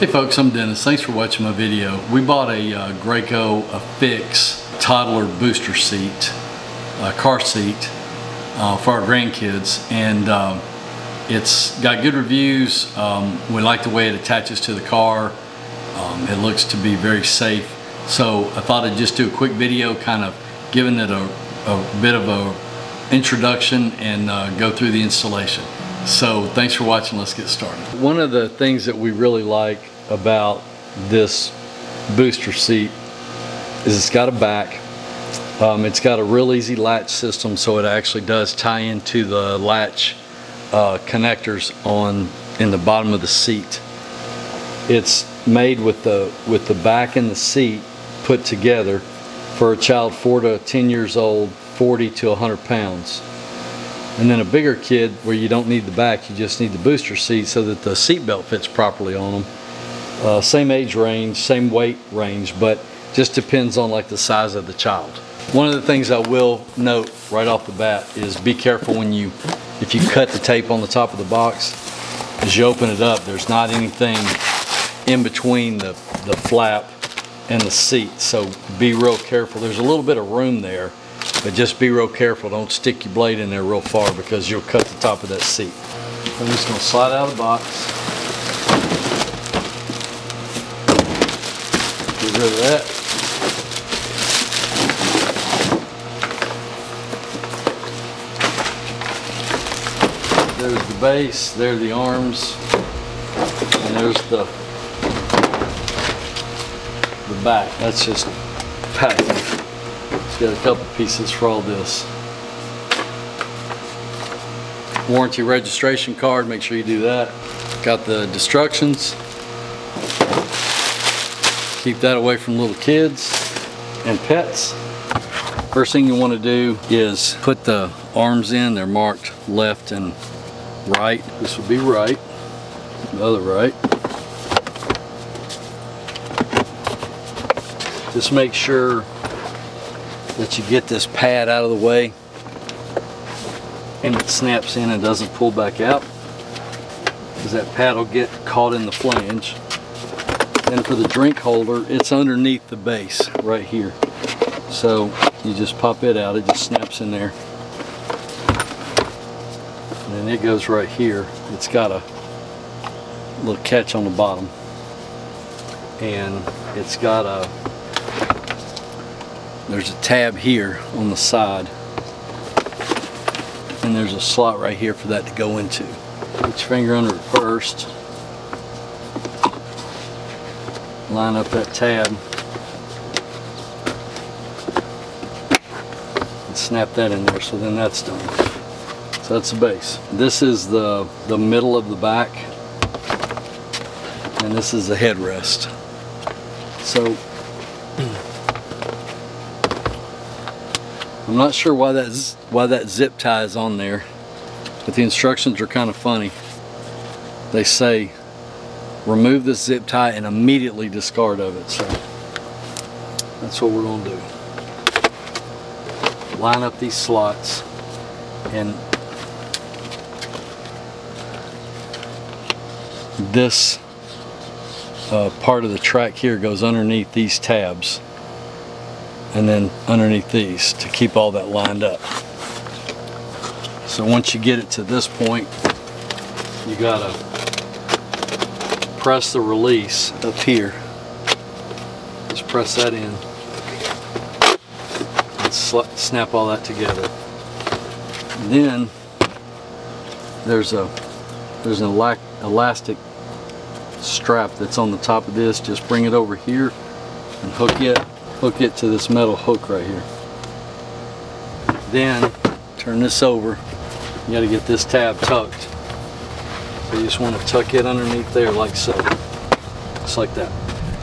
Hey folks, I'm Dennis. Thanks for watching my video. We bought a uh, Graco Affix toddler booster seat, uh, car seat uh, for our grandkids and um, it's got good reviews. Um, we like the way it attaches to the car. Um, it looks to be very safe. So I thought I'd just do a quick video kind of giving it a, a bit of a introduction and uh, go through the installation. So thanks for watching. Let's get started. One of the things that we really like about this booster seat is it's got a back. Um, it's got a real easy latch system so it actually does tie into the latch uh, connectors on in the bottom of the seat. It's made with the with the back and the seat put together for a child 4 to 10 years old 40 to 100 pounds and then a bigger kid where you don't need the back you just need the booster seat so that the seat belt fits properly on them uh, same age range same weight range but just depends on like the size of the child one of the things I will note right off the bat is be careful when you if you cut the tape on the top of the box as you open it up there's not anything in between the, the flap and the seat. So be real careful. There's a little bit of room there, but just be real careful. Don't stick your blade in there real far because you'll cut the top of that seat. I'm just gonna slide out of the box. Get rid of that. There's the base, there are the arms, and there's the the back. That's just packing. Got a couple pieces for all this. Warranty registration card, make sure you do that. Got the destructions. Keep that away from little kids and pets. First thing you want to do is put the arms in. They're marked left and right. This will be right, the other right. Just make sure that you get this pad out of the way and it snaps in and doesn't pull back out because that pad will get caught in the flange. And for the drink holder, it's underneath the base right here. So you just pop it out, it just snaps in there. And then it goes right here. It's got a little catch on the bottom. And it's got a there's a tab here on the side and there's a slot right here for that to go into. Put your finger under it first. Line up that tab and snap that in there so then that's done. So that's the base. This is the, the middle of the back and this is the headrest. So I'm not sure why that why that zip tie is on there, but the instructions are kind of funny. They say remove this zip tie and immediately discard of it. So that's what we're to do. Line up these slots and this uh, part of the track here goes underneath these tabs and then underneath these to keep all that lined up. So once you get it to this point, you gotta press the release up here. Just press that in and snap all that together. And then there's a there's an elastic strap that's on the top of this. Just bring it over here and hook it hook it to this metal hook right here. Then turn this over. You got to get this tab tucked. So you just want to tuck it underneath there like so. Just like that.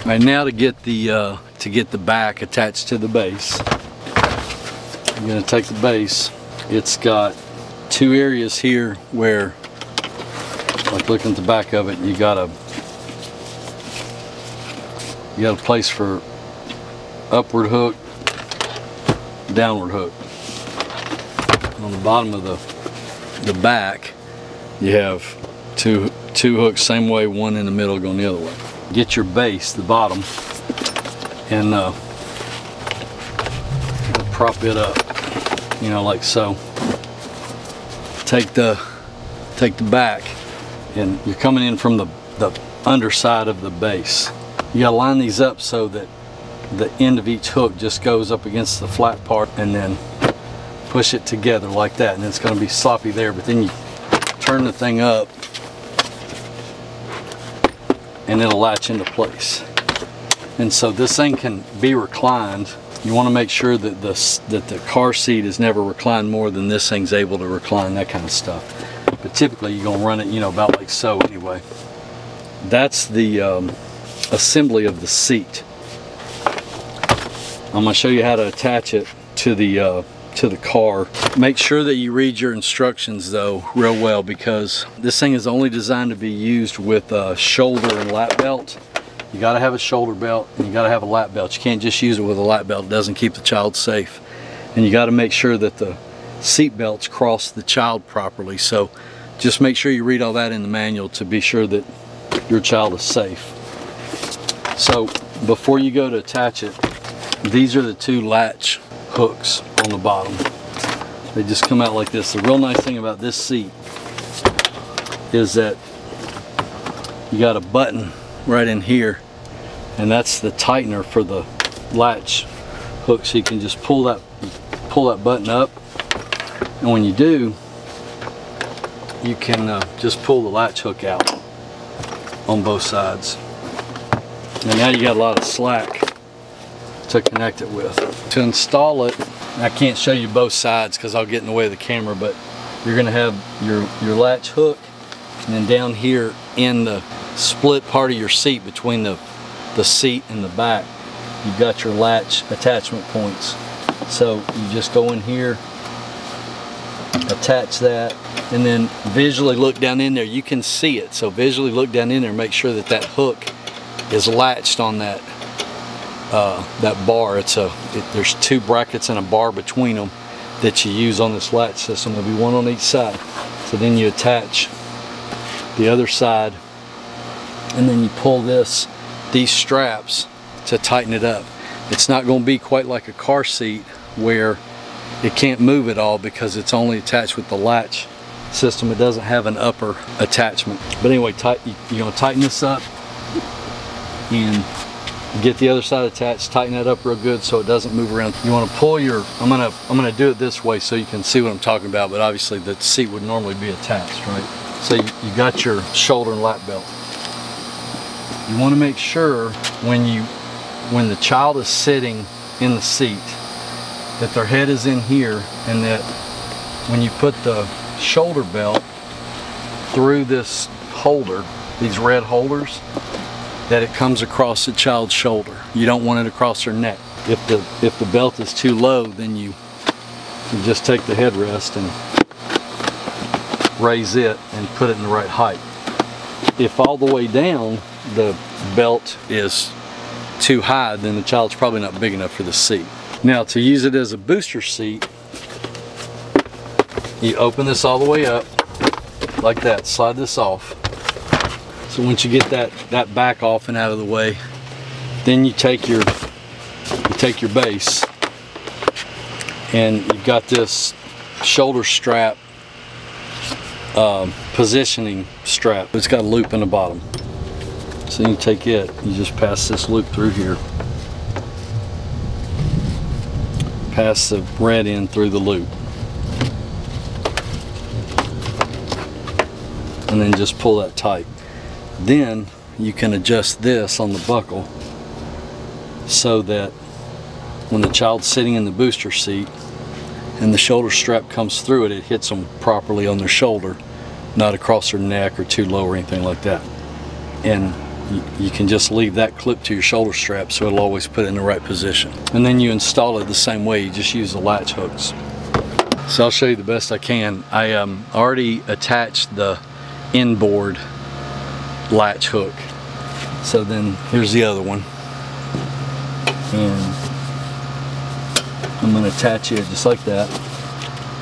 All right, now to get the uh, to get the back attached to the base. I'm going to take the base. It's got two areas here where, like looking at the back of it, you got a you got a place for upward hook, downward hook. On the bottom of the, the back, you have two, two hooks same way, one in the middle going the other way. get your base, the bottom, and uh, prop it up, you know, like so. Take the take the back, and you're coming in from the, the underside of the base. You gotta line these up so that the end of each hook just goes up against the flat part and then push it together like that and it's going to be sloppy there but then you turn the thing up and it'll latch into place. And so this thing can be reclined. You want to make sure that the that the car seat is never reclined more than this thing's able to recline that kind of stuff. But typically you're going to run it you know about like so anyway. That's the um, assembly of the seat I'm going to show you how to attach it to the uh, to the car. Make sure that you read your instructions though real well because this thing is only designed to be used with a shoulder and lap belt. You got to have a shoulder belt and you got to have a lap belt. You can't just use it with a lap belt. It doesn't keep the child safe. And you got to make sure that the seat belts cross the child properly. So just make sure you read all that in the manual to be sure that your child is safe. So before you go to attach it, these are the two latch hooks on the bottom. They just come out like this. The real nice thing about this seat is that you got a button right in here and that's the tightener for the latch hook so you can just pull that pull that button up and when you do you can uh, just pull the latch hook out on both sides and now you got a lot of slack to connect it with. To install it, I can't show you both sides because I'll get in the way of the camera, but you're gonna have your, your latch hook and then down here in the split part of your seat between the, the seat and the back, you've got your latch attachment points. So you just go in here, attach that, and then visually look down in there. You can see it. So visually look down in there, make sure that that hook is latched on that uh, that bar. It's a it, there's two brackets and a bar between them that you use on this latch system. There'll be one on each side. So then you attach the other side and then you pull this these straps to tighten it up. It's not going to be quite like a car seat where it can't move at all because it's only attached with the latch system. It doesn't have an upper attachment. But anyway, tight, you're going to tighten this up and get the other side attached tighten that up real good so it doesn't move around. You want to pull your I'm gonna I'm gonna do it this way so you can see what I'm talking about but obviously the seat would normally be attached right? So you, you got your shoulder and lap belt. You want to make sure when you when the child is sitting in the seat that their head is in here and that when you put the shoulder belt through this holder these red holders that it comes across the child's shoulder. You don't want it across their neck. If the if the belt is too low, then you, you just take the headrest and raise it and put it in the right height. If all the way down the belt is too high, then the child's probably not big enough for the seat. Now to use it as a booster seat, you open this all the way up like that, slide this off, so once you get that, that back off and out of the way, then you take your you take your base and you've got this shoulder strap um, positioning strap. It's got a loop in the bottom. So you take it, you just pass this loop through here. Pass the red end through the loop. And then just pull that tight. Then you can adjust this on the buckle so that when the child's sitting in the booster seat and the shoulder strap comes through it, it hits them properly on their shoulder, not across their neck or too low or anything like that. And you can just leave that clip to your shoulder strap so it'll always put it in the right position. And then you install it the same way, you just use the latch hooks. So I'll show you the best I can. I um, already attached the inboard latch hook. So then here's the other one. And I'm going to attach it just like that.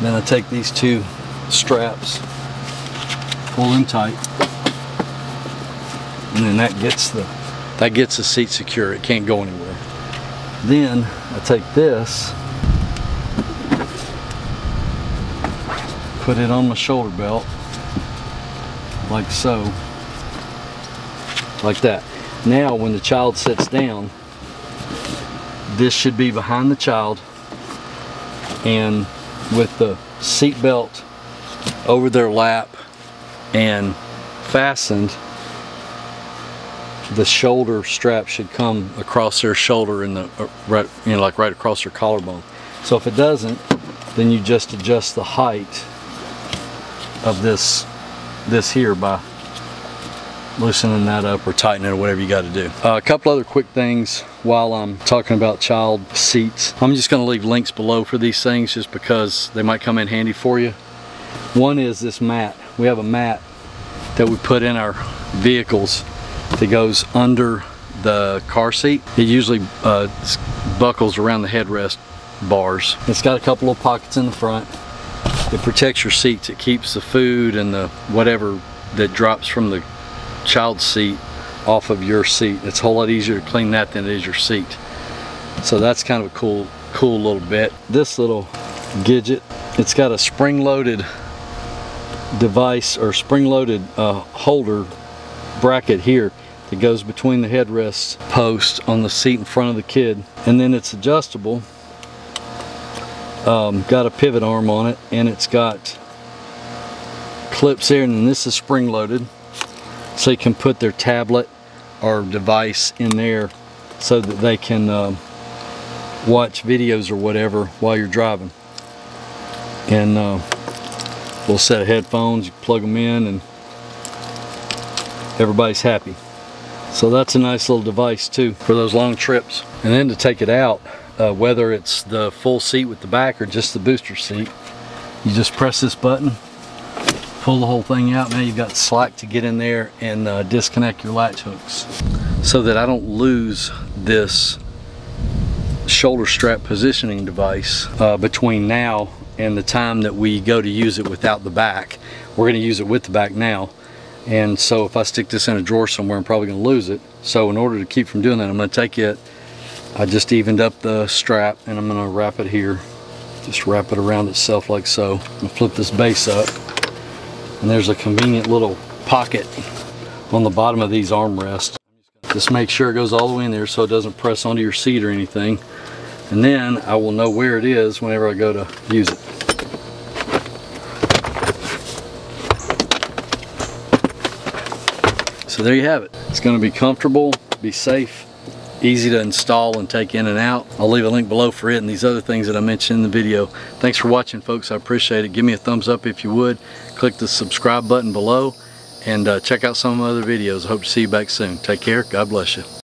Then I take these two straps, pull them tight, and then that gets the That gets the seat secure. It can't go anywhere. Then I take this, put it on my shoulder belt, like so, like that. Now when the child sits down, this should be behind the child and with the seat belt over their lap and fastened the shoulder strap should come across their shoulder in the uh, right you know like right across their collarbone so if it doesn't then you just adjust the height of this this here by loosening that up or tightening it or whatever you got to do. Uh, a couple other quick things while I'm talking about child seats. I'm just going to leave links below for these things just because they might come in handy for you. One is this mat. We have a mat that we put in our vehicles that goes under the car seat. It usually uh, buckles around the headrest bars. It's got a couple of pockets in the front. It protects your seats. It keeps the food and the whatever that drops from the child seat off of your seat. It's a whole lot easier to clean that than it is your seat. So that's kind of a cool, cool little bit. This little Gidget, it's got a spring-loaded device or spring-loaded uh, holder bracket here that goes between the headrest post on the seat in front of the kid. And then it's adjustable. Um, got a pivot arm on it and it's got clips here and this is spring-loaded so you can put their tablet or device in there so that they can um, watch videos or whatever while you're driving. And uh, little set of headphones you plug them in and everybody's happy. So that's a nice little device too for those long trips. And then to take it out uh, whether it's the full seat with the back or just the booster seat you just press this button pull the whole thing out. Now you've got slack to get in there and uh, disconnect your latch hooks so that I don't lose this shoulder strap positioning device uh, between now and the time that we go to use it without the back. We're going to use it with the back now. And so if I stick this in a drawer somewhere I'm probably going to lose it. So in order to keep from doing that I'm going to take it I just evened up the strap and I'm going to wrap it here. Just wrap it around itself like so. And flip this base up and there's a convenient little pocket on the bottom of these armrests. Just make sure it goes all the way in there so it doesn't press onto your seat or anything. And then I will know where it is whenever I go to use it. So there you have it. It's going to be comfortable, be safe, easy to install and take in and out. I'll leave a link below for it and these other things that I mentioned in the video. Thanks for watching folks, I appreciate it. Give me a thumbs up if you would. Click the subscribe button below and uh, check out some of my other videos. I hope to see you back soon. Take care, God bless you.